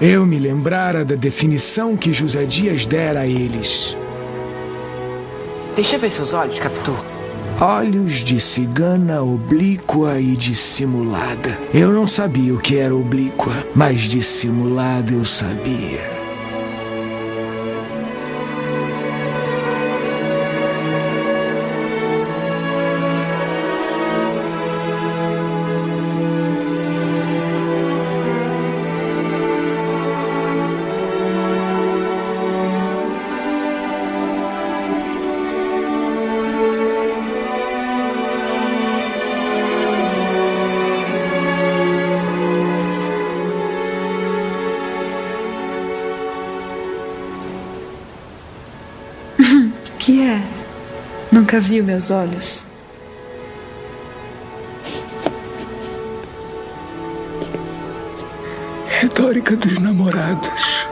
eu me lembrara da definição que José Dias dera a eles. Deixa eu ver seus olhos, Capitu. Olhos de cigana oblíqua e dissimulada. Eu não sabia o que era oblíqua, mas dissimulada eu sabia. Que é? Nunca viu meus olhos? Retórica dos namorados.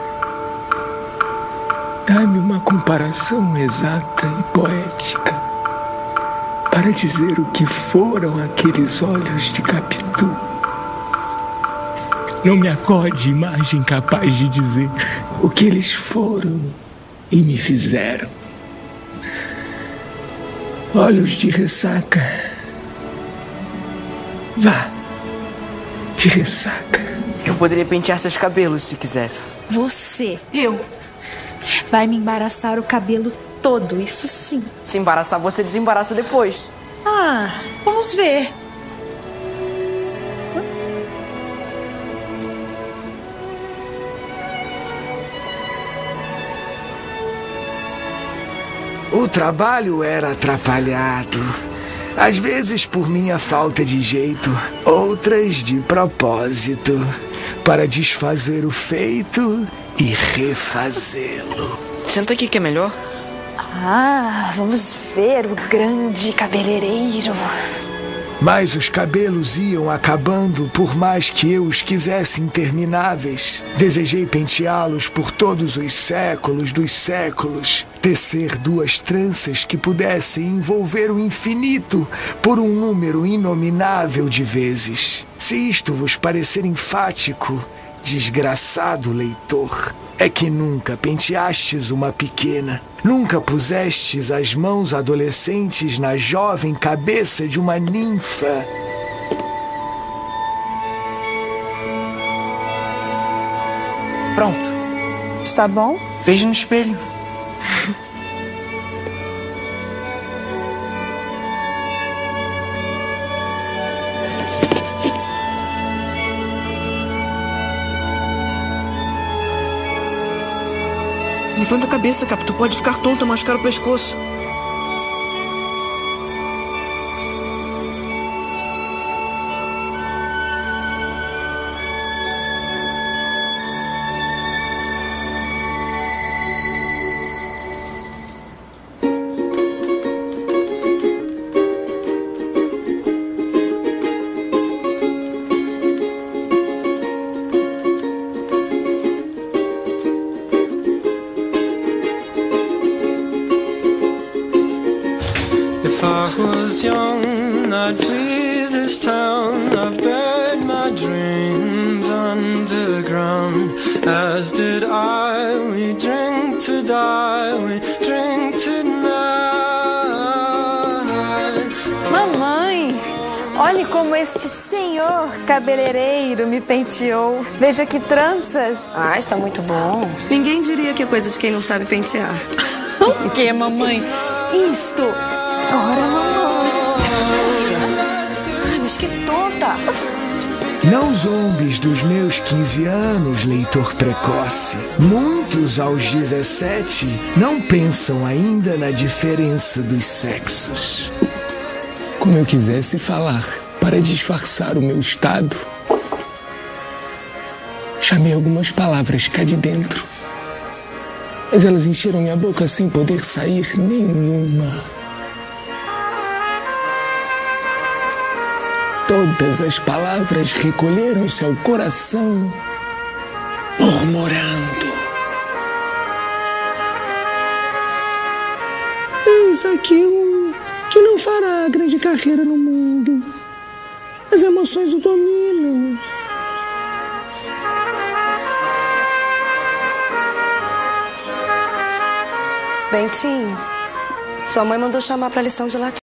Dá-me uma comparação exata e poética para dizer o que foram aqueles olhos de Capitu. Não me acode imagem capaz de dizer o que eles foram e me fizeram. Olhos de ressaca. Vá, de ressaca. Eu poderia pentear seus cabelos se quisesse. Você Eu? vai me embaraçar o cabelo todo, isso sim. Se embaraçar, você desembaraça depois. Ah, vamos ver. O trabalho era atrapalhado. Às vezes por minha falta de jeito, outras de propósito, para desfazer o feito e refazê-lo. Senta aqui que é melhor. Ah, vamos ver o grande cabeleireiro. Mas os cabelos iam acabando por mais que eu os quisesse intermináveis. Desejei penteá-los por todos os séculos dos séculos. Tecer duas tranças que pudessem envolver o infinito por um número inominável de vezes. Se isto vos parecer enfático, desgraçado leitor, é que nunca penteastes uma pequena, nunca pusestes as mãos adolescentes na jovem cabeça de uma ninfa. Pronto. Está bom? Veja no espelho. Levanta a cabeça, Capitu. Pode ficar tonta, machucar o pescoço. I was young, I'd flee this town. I buried my dreams underground. As did I, we drink to die, we drink tonight. Mamãe, olhe como este senhor cabeleireiro me penteou. Veja que tranças. Ah, está muito bom. Ninguém diria que é coisa de quem não sabe pentear. O que, mamãe? Isto. Ora, mamãe. Ai, mas que tonta! Não zombes dos meus 15 anos, leitor precoce. Muitos aos 17 não pensam ainda na diferença dos sexos. Como eu quisesse falar para disfarçar o meu estado. Chamei algumas palavras cá de dentro. Mas elas encheram minha boca sem poder sair nenhuma. todas as palavras recolheram-se ao coração, murmurando. Eis aqui um que não fará grande carreira no mundo. As emoções o dominam. Bentinho, sua mãe mandou chamar para lição de latim.